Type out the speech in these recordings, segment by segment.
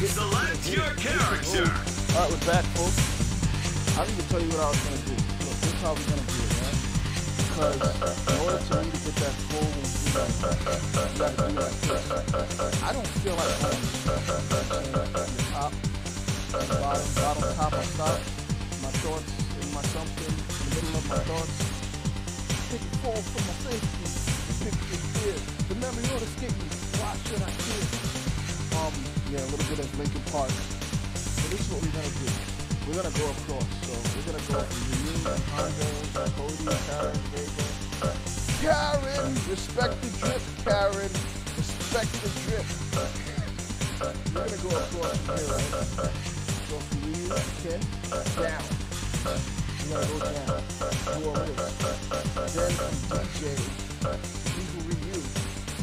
Select your character. All right, we're back, folks. I didn't tell you what I was gonna do. Look, this is how we're gonna do it, right? Because in order for me to get that full, you gotta do like. I don't feel like going the top, bottom, bottom, top, or top. My thoughts in my something, in the middle of my thoughts. Take it fall from my safety. Picture fear. The memory to escape me. Why should I fear? Um, yeah, a little bit of Linkin Park. So this is what we're gonna do. We're gonna go across. So we're gonna go Ryu, Honda, Cody, Karen, Vega. Karen! Respect the drip, Karen. Respect the drip. We're gonna go across from here, right? So from Ryu, Ken, down. We're gonna go down. Do all this. Then from DJ.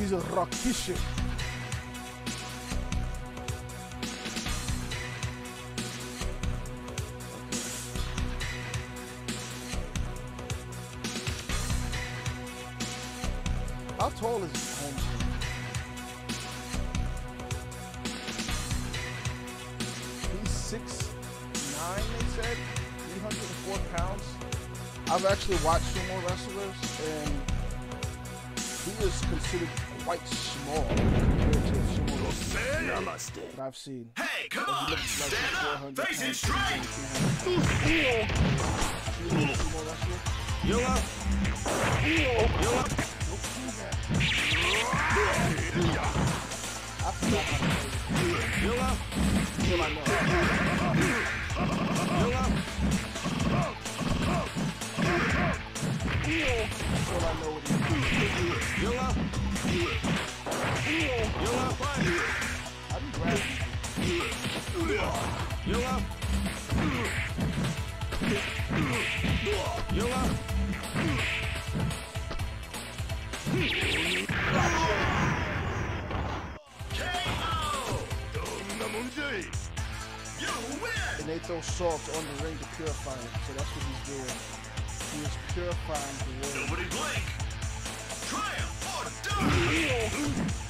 He's a Rikishi. How tall is Holmes? He's six nine. They said three hundred and four pounds. I've actually watched sumo wrestlers, and he is considered quite small compared to sumo wrestlers that I've seen. Hey, come on. Stand up. Face it straight. sumo wrestler. You up? You up? Don't do that. I forgot how You up? What? I be grabbing. You up? You up? KO. You win. And they throw salt on the ring to purify it. So that's what he's doing. He is purifying the ring. Nobody blink. Triumph or die.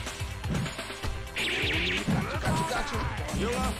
I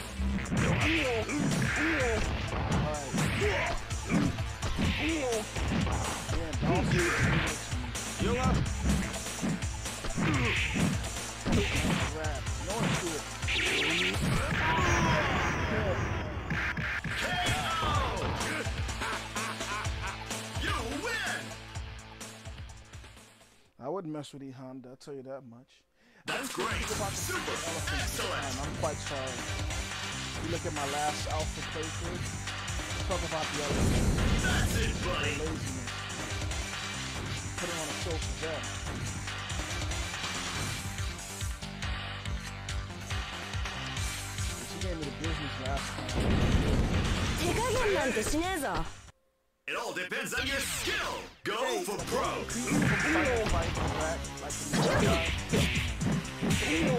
wouldn't mess with E Honda, I'll tell you that much. That's great. About the Super. Excellent. And I'm quite sorry. You look at my last alpha playthrough, talk about the elephant. That's it, buddy. The laziness. Put him on a sofa there. She gave me the business last time. It all depends on your skill! Go for broke! Oh,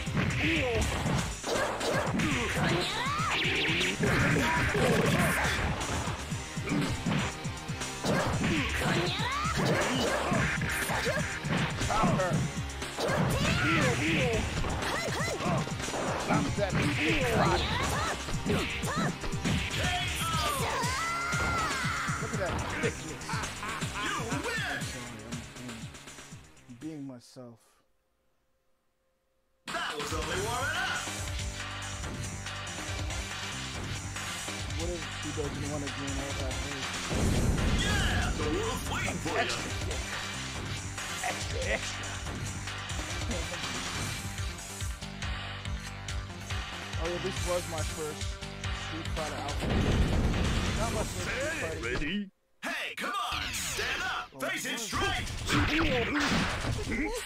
That's just me. Stop her. Stop that big rock. Look at that thickness. You win! I'm being myself. That was only warming up. What if he doesn't want to gain all that weight? Yeah, the world's waiting for Extra you. Extra, extra. oh yeah, this was my first Street Fighter outfit. Not my first Street Fighter. Ready? Hey, come on! Face it straight! Was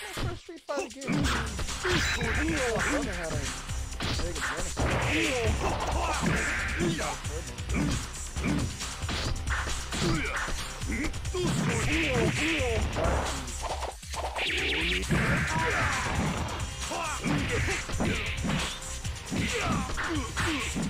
my first? My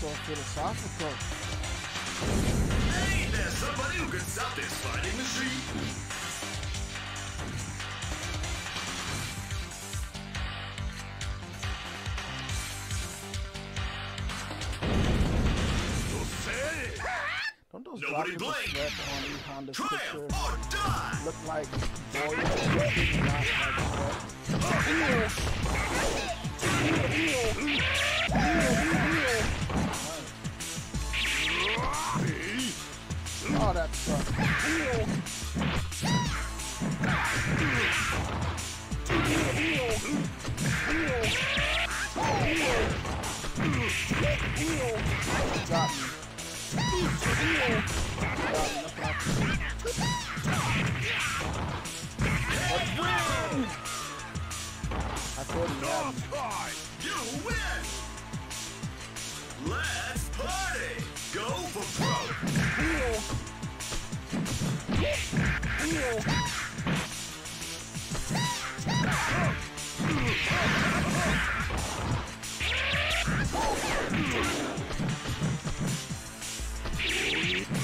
so philosophical. Ain't there somebody who can stop this fighting machine? Don't those Nobody blink. sweat on E Honda's Triumph or die! look like boys sweating, not like sweat? Oh, that sucks. I he had me. You win! Let's party! Go for broke!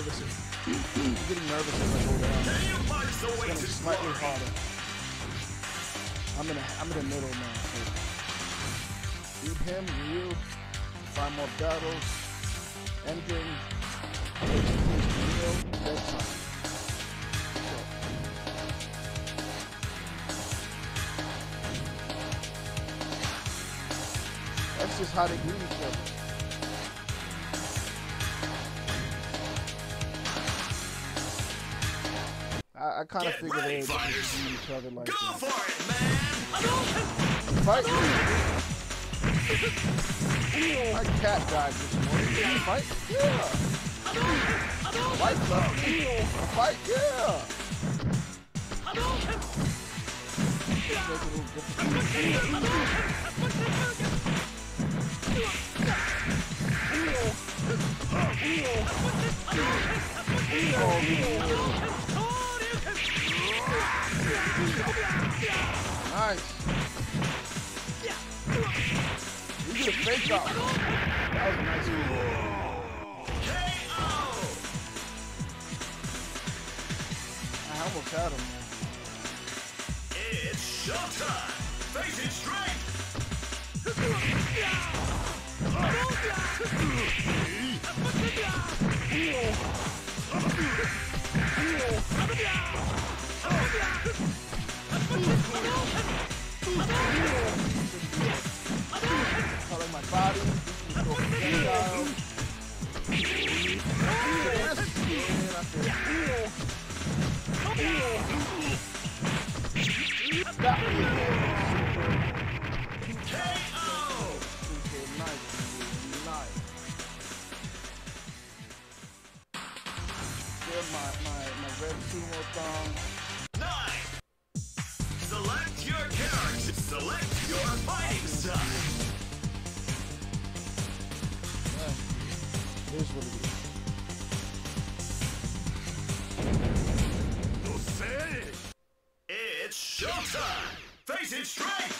nervous. I'm getting nervous as I go down. You It's to getting slightly harder. I'm in, a, I'm in the middle now. So beat him, Ryu, five more battles, ending. That's just how they greet each other. I, I kind of Get figured they would fighters. just each other like Go that. for it, man! Fight! My cat died this morning. Can you fight? Yeah! Fight something! Fight, yeah! Make it a little difficult. Nice! You get a fake out. That was a nice move. I almost had him. It's showtime! Face it straight! Color my my, my, my red sumo thong. Select your fighting style. Yeah. Here's what it is. It's showtime! Face it straight!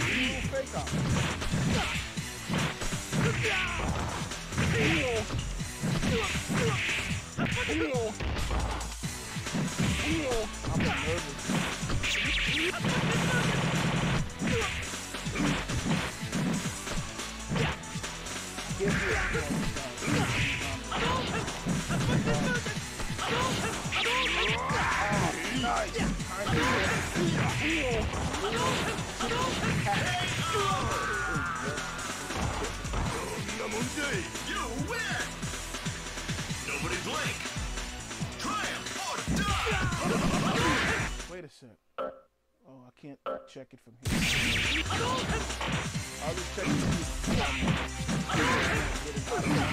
Ooh, fake out. I'm Wait a sec. Oh, I can't check it from here. I'll just check it from here. Check it from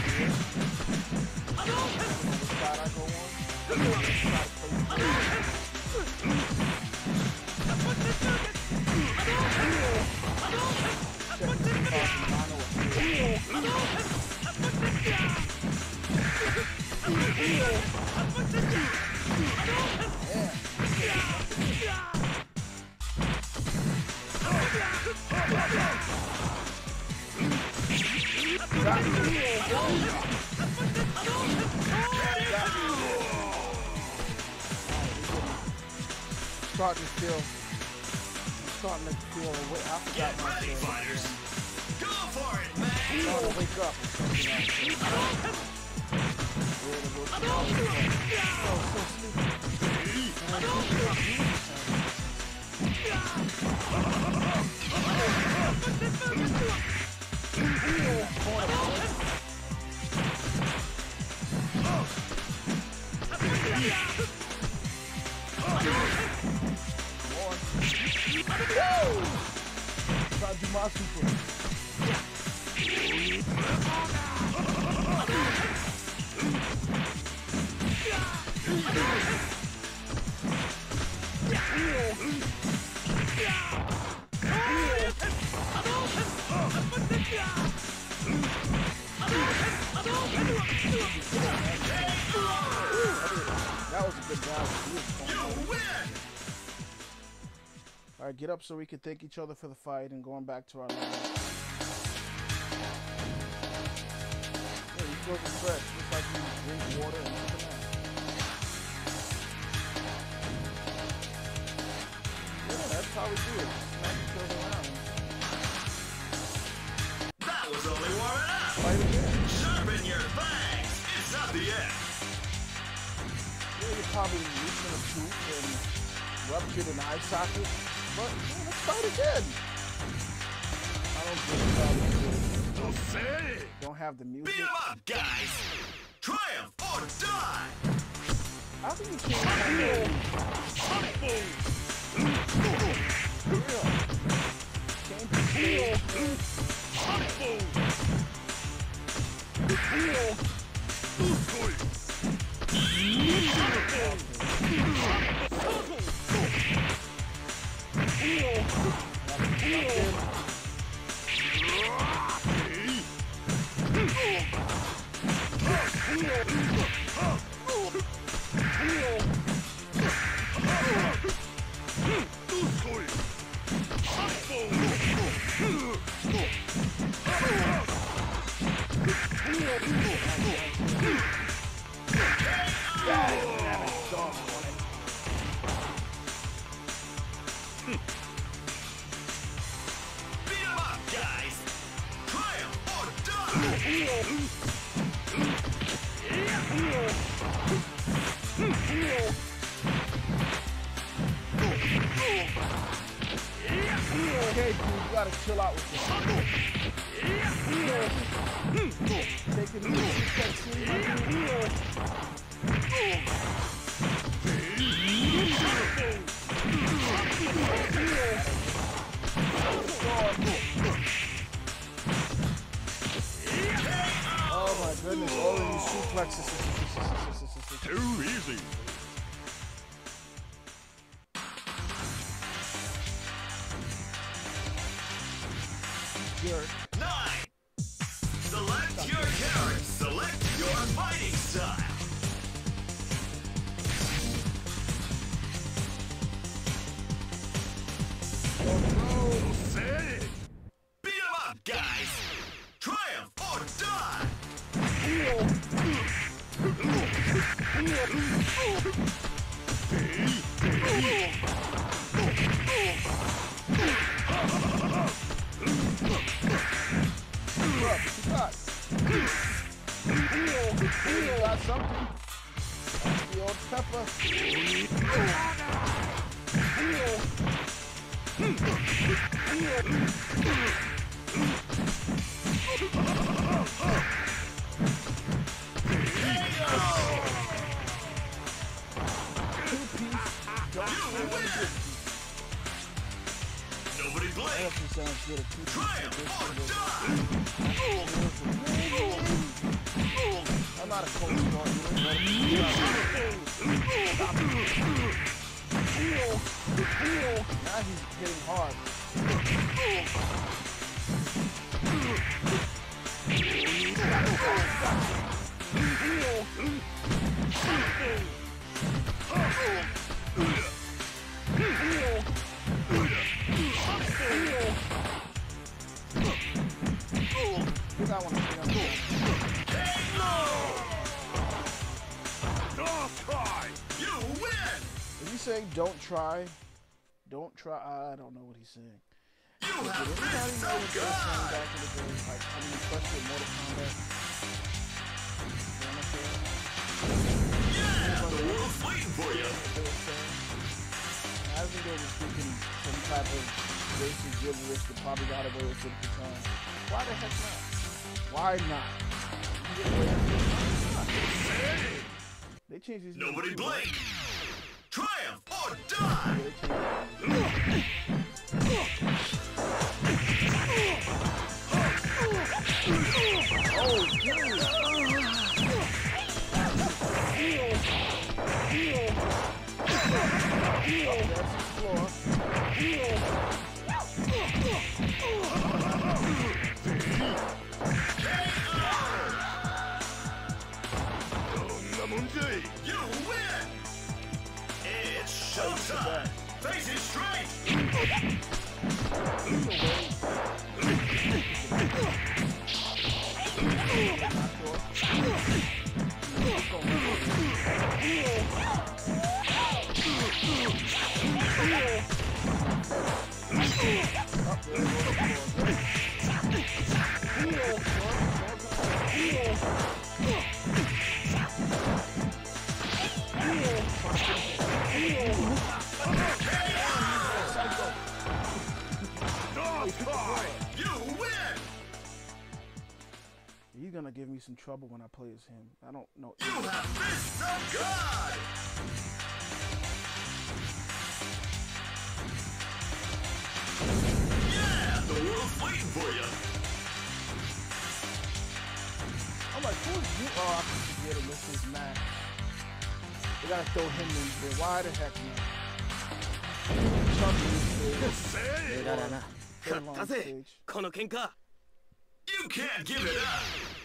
Starting to feel, I'm starting to feel. I forgot Get ready, myself. fighters! Go for it, man! I'm starting to wake up. or something like that. That was a good round. You win! Alright, get up so we can thank each other for the fight and going back to our lives. Yeah, you feel refreshed. Looks like you drink water that's how we do it. Smack each other around. That was only warming up! Fight again. Sharpen your fangs! It's not the end! Yeah, you're probably loosening a tooth and ruptured an eye socket, but yeah, let's fight again. I don't get it. Don't say! Don't have the music. Beat 'em up, guys! Triumph or die! How can you change that? Yeah. Chill out with my. Oh my goodness, all of these suplexes. Too easy. Star. You Stop it. Now he's hitting hard. Look, saying don't try? Don't try. I don't know what he's saying. You Did have anybody know so what they were saying good! back in the day? Like, I mean, especially Mortal Kombat. You know what I'm saying? Yeah! The world's waiting for you! They were saying. I think they were speaking some type of racist gibberish that probably got away with it at the time. Why the heck not? Why not? You get away with it. Why not? They changed these. Nobody too, right? blink! Triumph or die! trouble when I play as him. I don't know. You have missed from God. Yeah, the world's waiting for you. I'm like, who is you? Oh, I forget him. This is gotta throw him in here. Why the heck not? You can't give it up.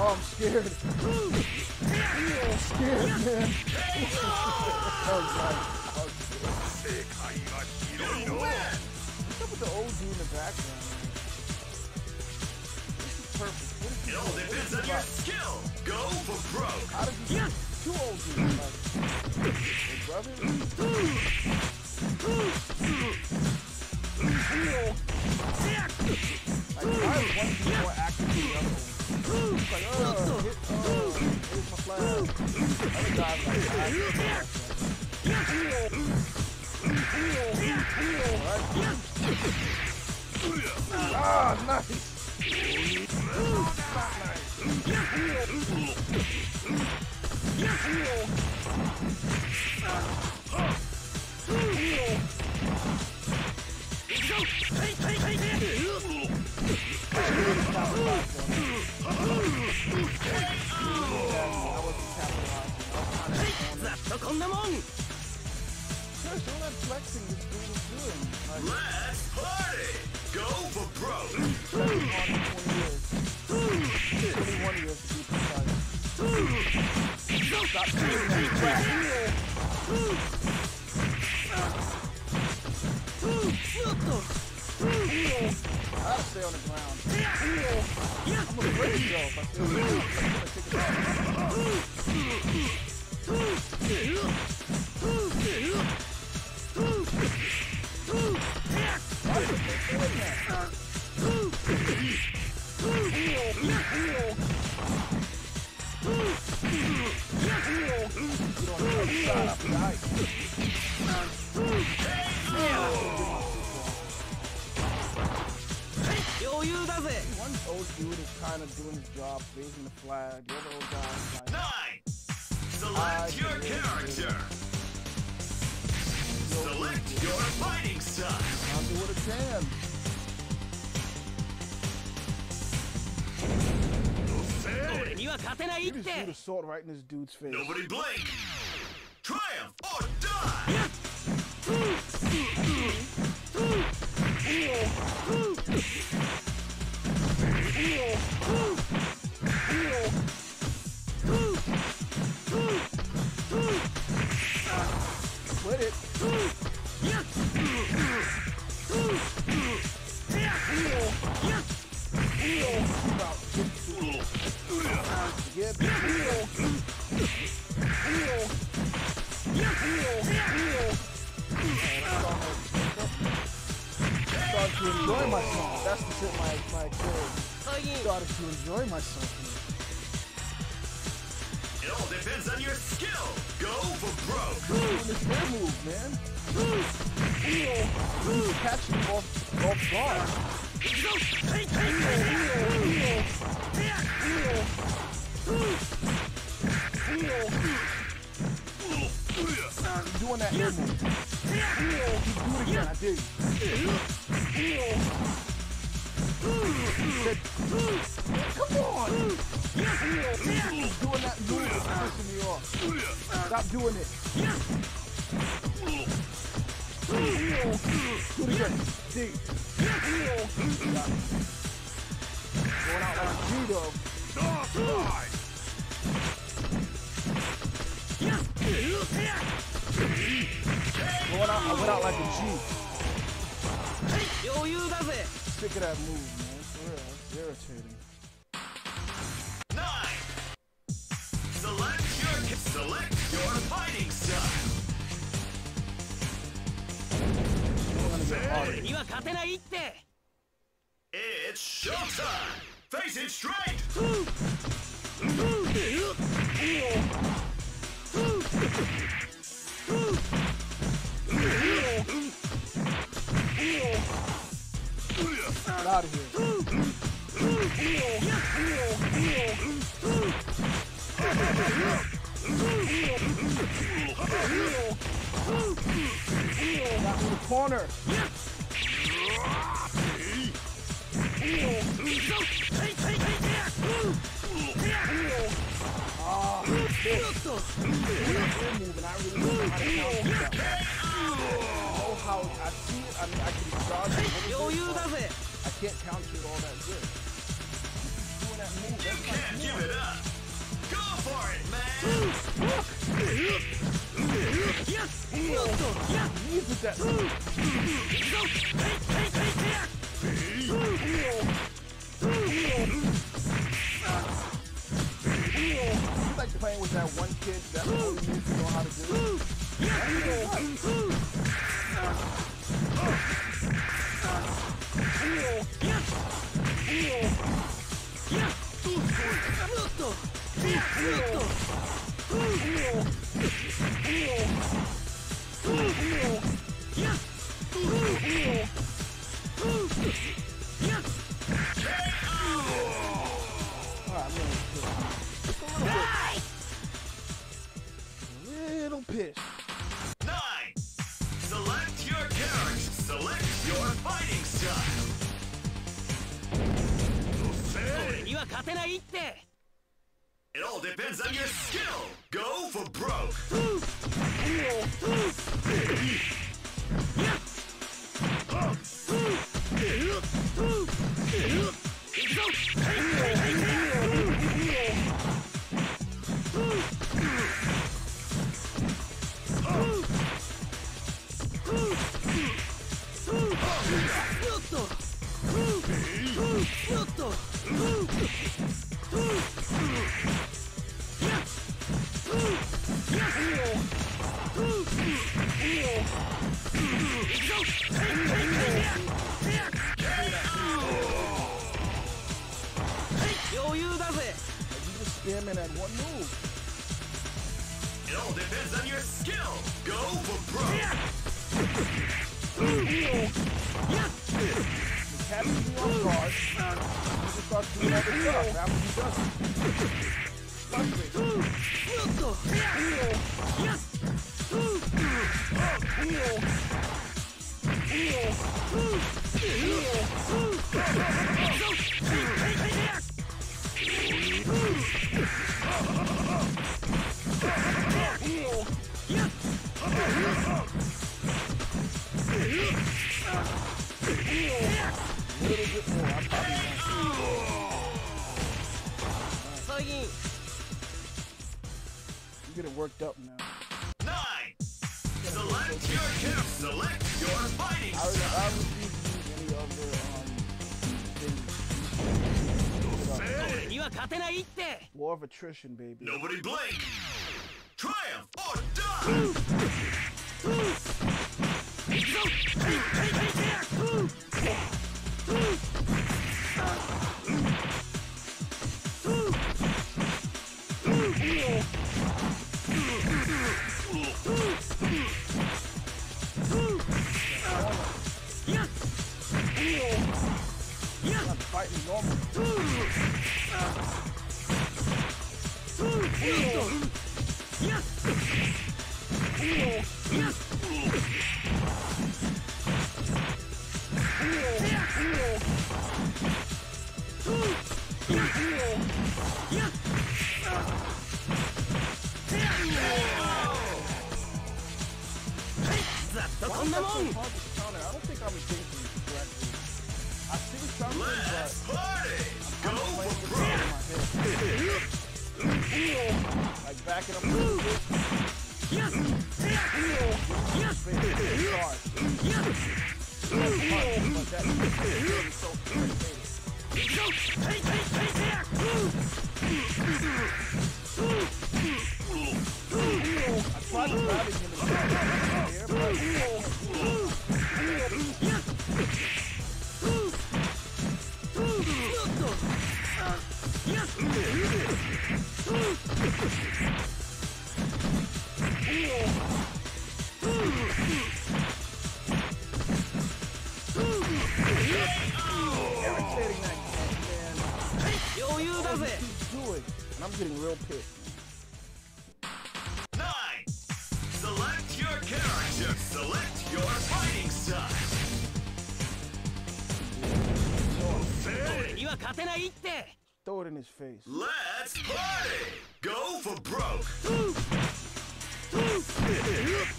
Oh, I'm scared. I'm scared, man. oh, God. You win! What's up with the old dude in the background? This is perfect. What is It all depends on your skill! Go for broke! How did you two old? Like, hey, brother? One dude more active ah, nice. I. I was kind Let's party! Go for broke! Church is on for 20 years. 21 years to be precise. Stop doing that crap. I gotta stay on the ground. One old dude is kind of doing his job, raising the flag. The other old guy is like, Nine. Select your character. Select your fighting style. I'll do what I can. You just shoot a sword right in this dude's face. Nobody blink. Triumph or die! Quit it. Get Started to enjoy myself. That's the shit my my kid 最近 started to enjoy myself. It all depends on your skill! Go for broke! Doing this air move, man. He's catching off off guard. You're doing that air move. Do it again, I dare you. Come on! He's doing that move is pissing me off. Stop doing it. Do it again. D. Going out like. Dark side. Going out, I went out like a G. Sick of that move, man. For real, it's irritating. Nine. Select your select your fighting style. It's showtime! Face it straight! Ooh. Ooh. Ooh. Get out of here. Got in the corner. Know how. I. I can't counter it all that good. You can't give it up. Go for it, man. Yes. Oh, easy that. It's like playing with that one kid that only needs to know how to do it. Yeah. Alright, little bit more. I probably getting worked up now. Nine. Select your camp. Select your fighting I, style. I refuse to. War of attrition, baby. Nobody blink. Triumph or die. I'm not fighting normal. ざっとこんなもん Hard to counter. I don't think I'm thinking correctly. I see something, Let's but party. Go I'm playing for with it broke. in my head. Like backing up a little bit. Yes! Yes! Face is hard. But that is so irritating. 行くぞは I'm getting real pissed. In his face. Let's party. Go for broke.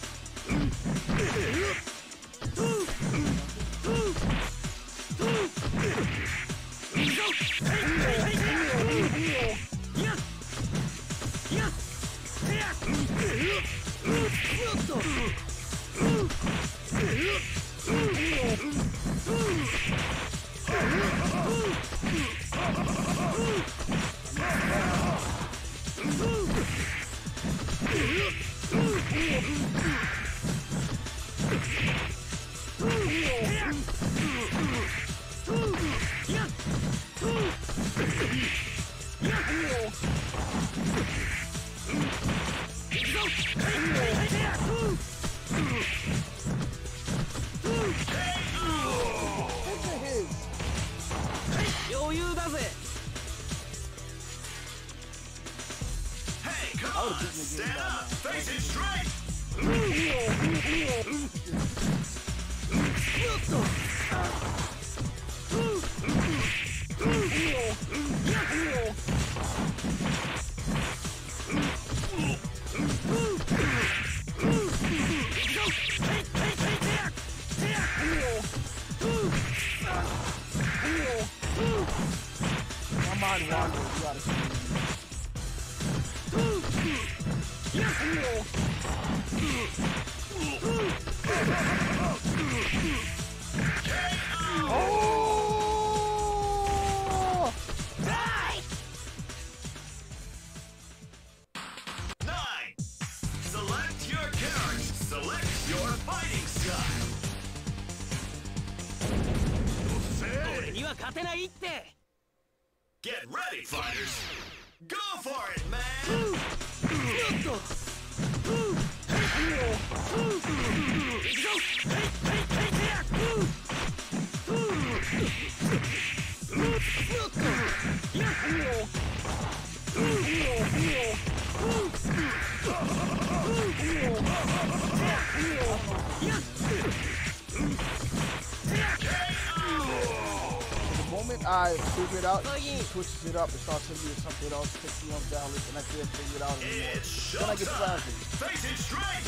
moment I figure it out, oh, he switches it up and starts hitting me with something else, takes me off balance, and I can't figure it out anymore. It's Then I get showtime. frazzled. Face it straight.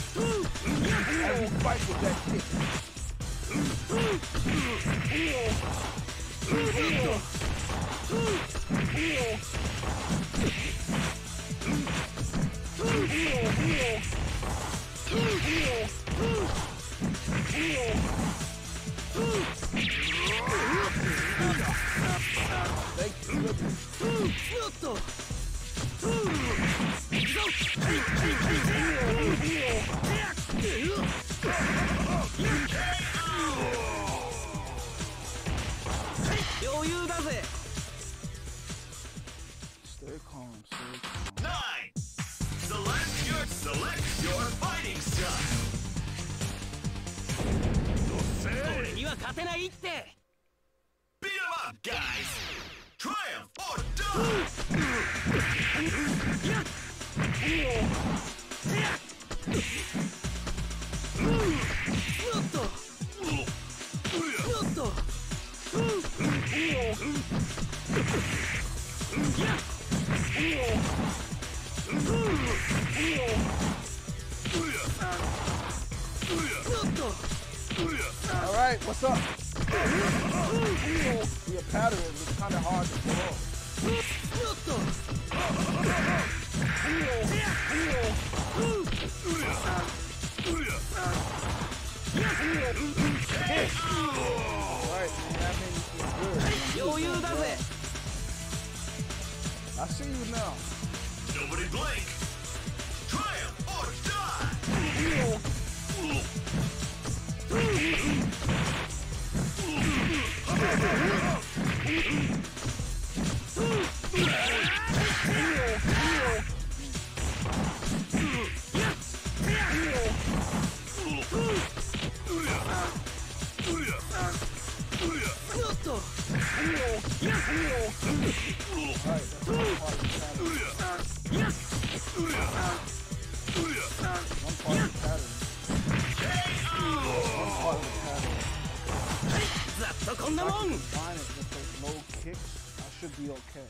Every fight with that kick. 勝てないって guys. Triumph or die. All right, what's up? feel the pattern is kind of hard to follow. I see you now. Nobody blink. Triumph or die. All on the long. With those low kicks, I should be okay.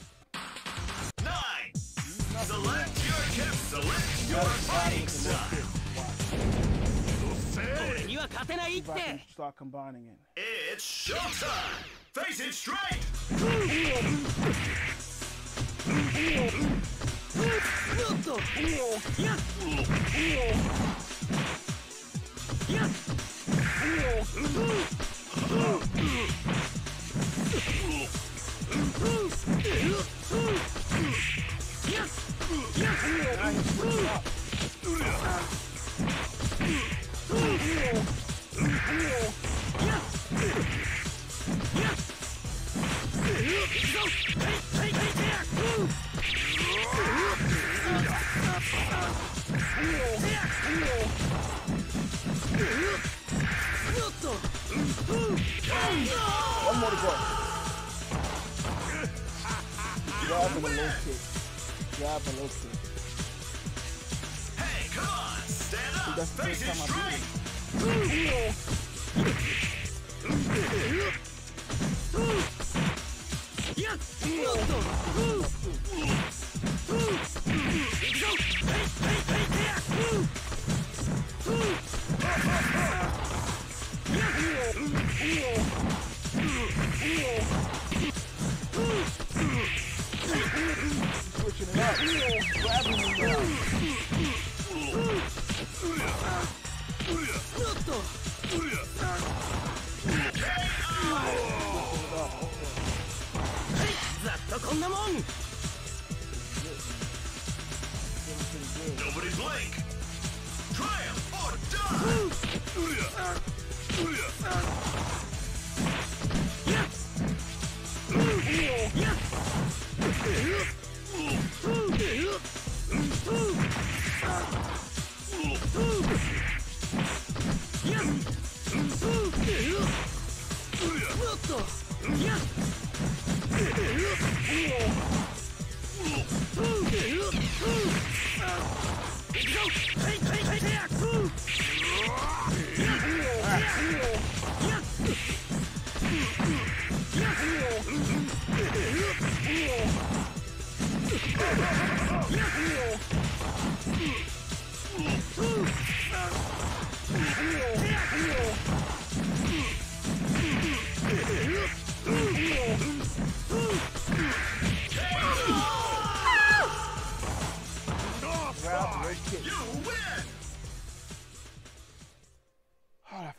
Nine. Select your kick. Select your fighting style. Start combining it. It's showtime. Face it straight. Yeah! Grab and a low kick. Grab a low kick. Hey, come on. Stand up. That's the first time I do straight. Uh, Nobody's Link! Triumph or die! Uh,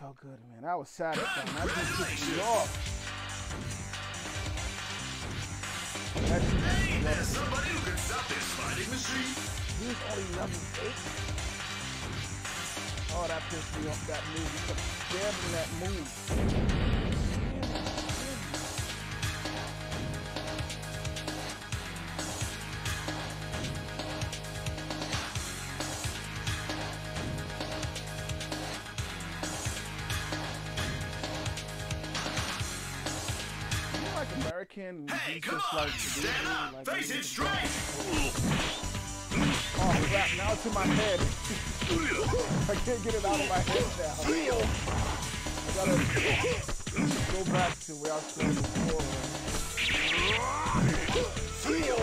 Oh, good, man. That was satisfying. That just pissed me off. That just pissed Hey, there's somebody who can stop this fighting machine. He was only level 8. Oh, that pissed me off, that that move. You like American. Hey, come on! Like, Stand up! Like, Face it straight! Oh crap, now to my head. I can't get it out of my head now. I gotta go back to where I was going before. Feel!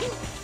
Hey!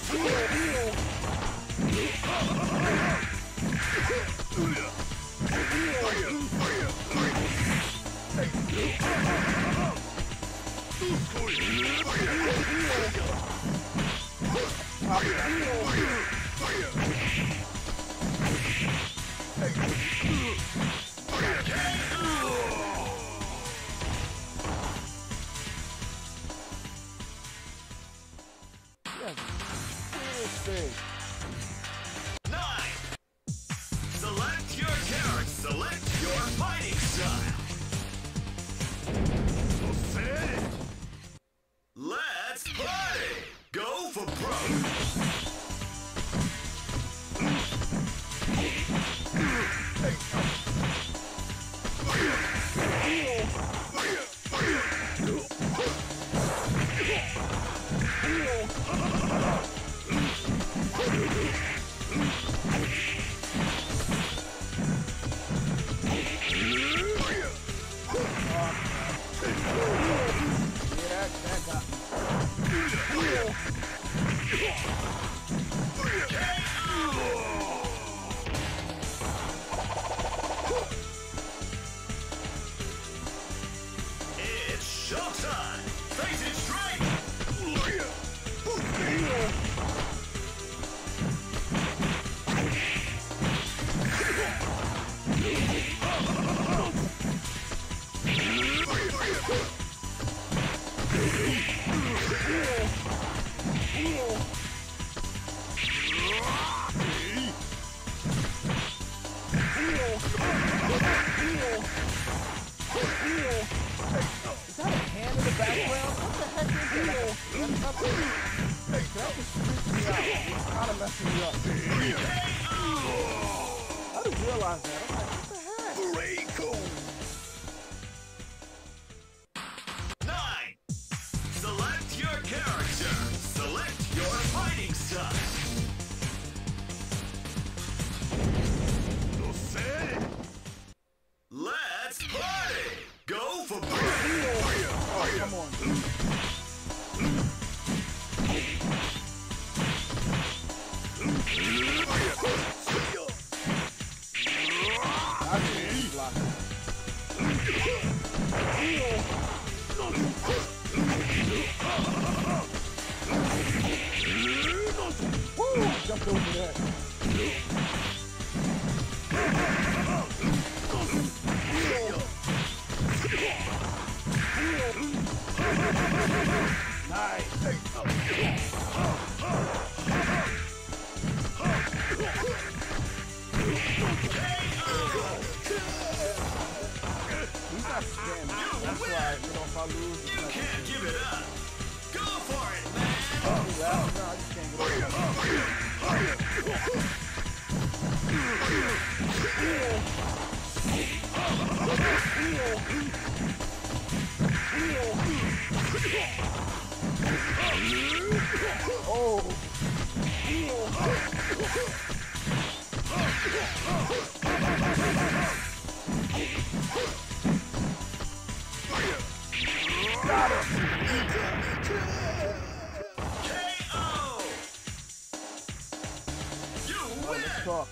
Talk.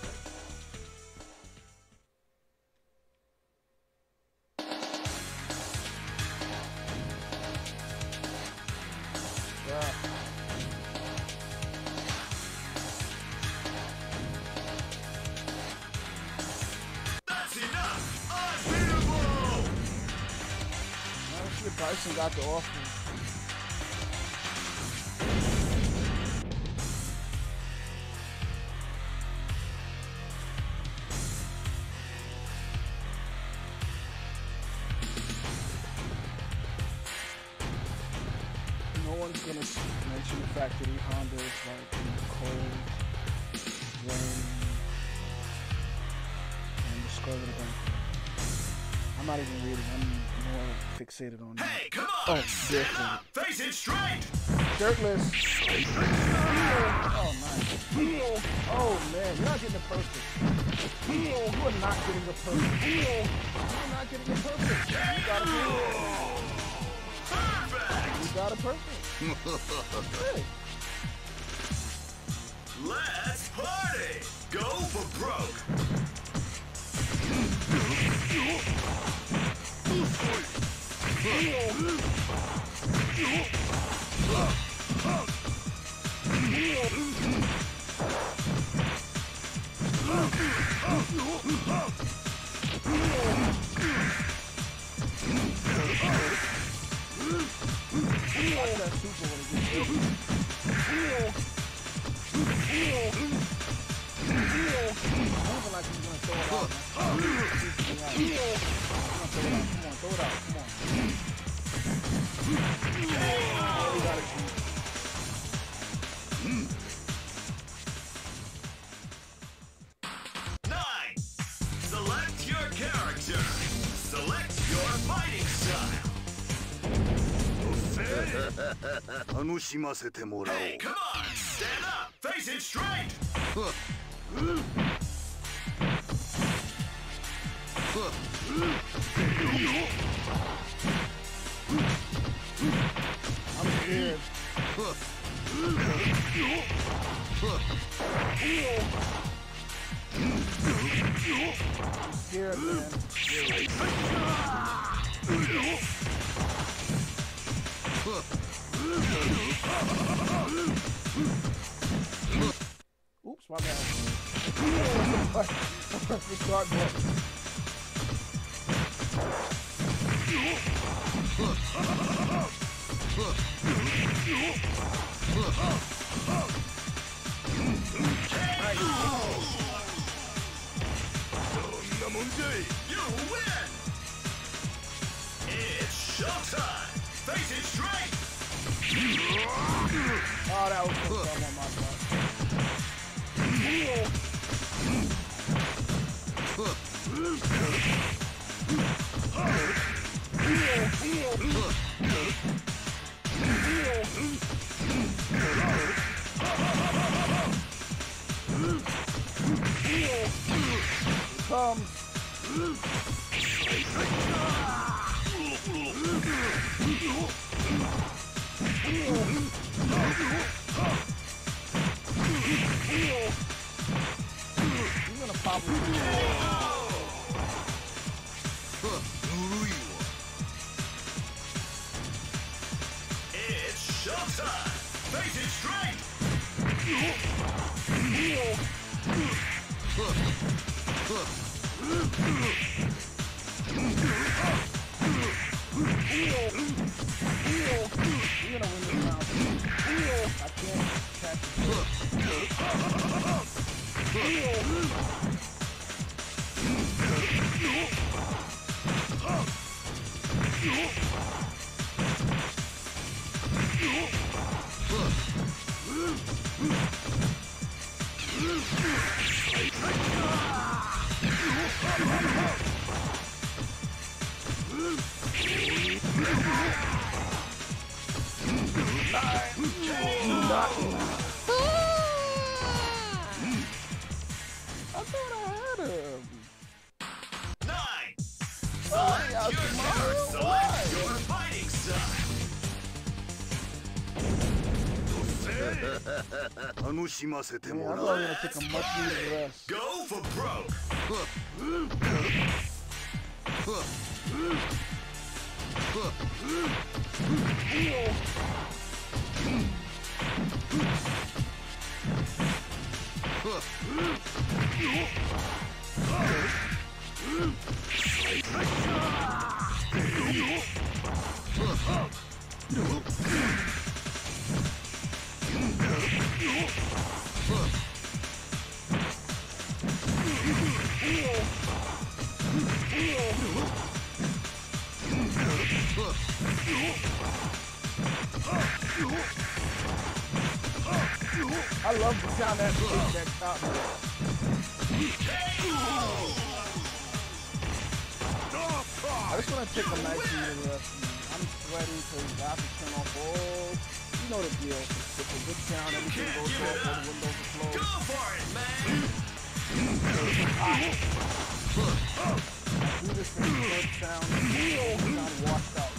not often. No one's gonna mention the fact that Honda is like cold, rain, and the scarlet bank. I'm not even reading. I'm more fixated on Oh, on! Stand different. up! Face it straight! Shirtless. Oh, nice. Oh, man. You're not getting a perfect. You are not getting a perfect. You're not getting a perfect. You got a perfect. Perfect! You got a perfect. Hey. Let's party! Go for broke! Moving like he's gonna throw it out. 楽しませてもらおう。I'm scared. I'm scared, man. Oops, my bad. the start button. It's showtime! Face it straight! Oh. You're gonna pop I. out tomorrow? Select your fighting. I'm gonna take a much. Go for broke. I love the sound that that top. I just want to take a nice little rest. I'm sweating because I have to turn off all. You know the deal. It's a good sound. Everything goes off. All the windows are Go for it, man! Do this for the good sound. Sound washed out.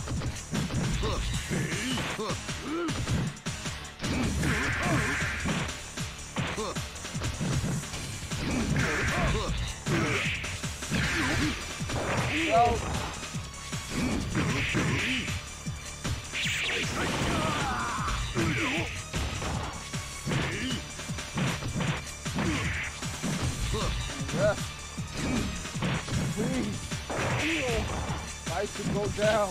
Yo. Should go down.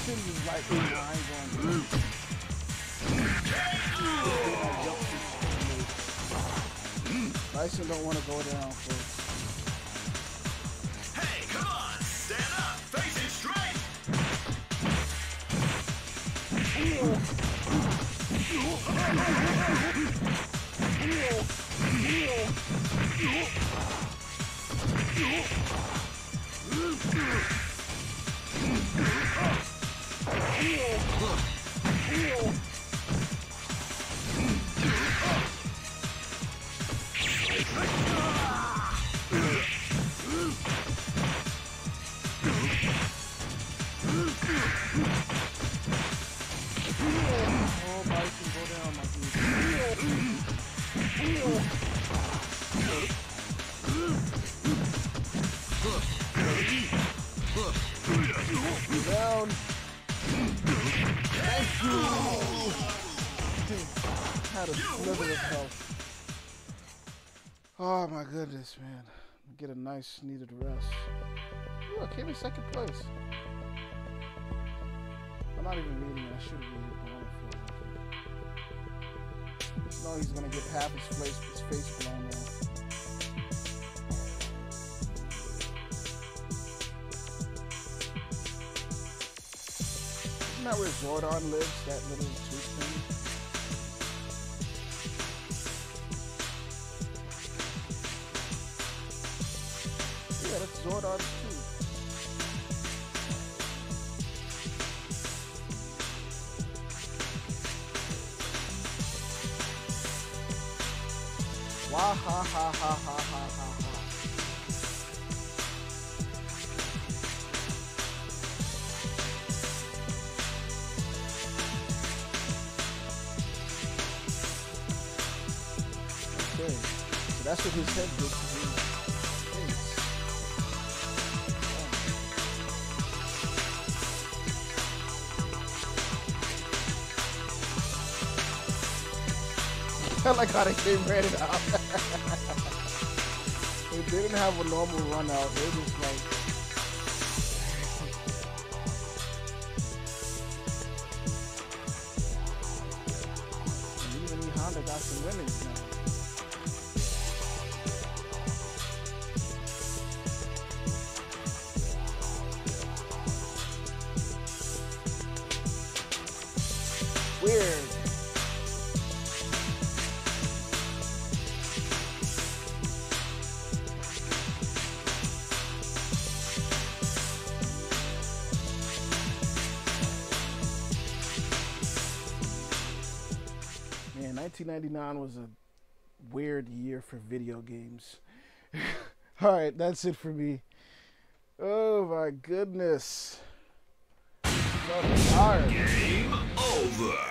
Is like, oh, I ain't going to. Bison don't want to go down first. Hey, come on! Stand up! Face it straight! Oh, goodness, man. Get a nice needed rest. Ooh, I came in second place. I'm not even reading it. I should have read it, like it. No, he's gonna get half his face, his face blown off. Isn't that where Zordon lives? That little tooth thing? Zordon's. Wah ha ha ha ha ha ha. Okay, so that's what his head like how they came ready out. it didn't have a normal run out. They just like. 1999 was a weird year for video games. All right, that's it for me. Oh my goodness. Game over!